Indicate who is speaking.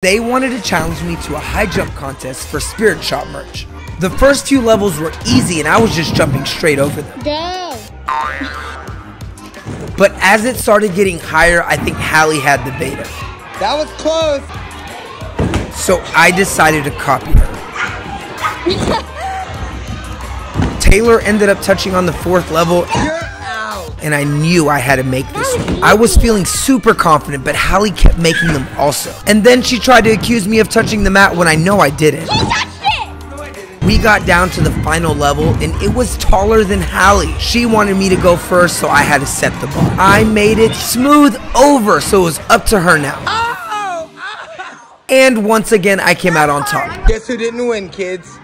Speaker 1: They wanted to challenge me to a high jump contest for Spirit Shop merch. The first few levels were easy and I was just jumping straight over them.
Speaker 2: Dang.
Speaker 1: But as it started getting higher, I think Hallie had the beta.
Speaker 3: That was close.
Speaker 1: So I decided to copy her. Taylor ended up touching on the fourth level
Speaker 3: You're out.
Speaker 1: And I knew I had to make this one. I was feeling super confident, but Hallie kept making them also. And then she tried to accuse me of touching the mat when I know I didn't. We got down to the final level and it was taller than Hallie. She wanted me to go first, so I had to set the bar. I made it smooth over, so it was up to her now.
Speaker 3: Oh!
Speaker 1: And once again, I came out on top.
Speaker 3: Guess who didn't win, kids?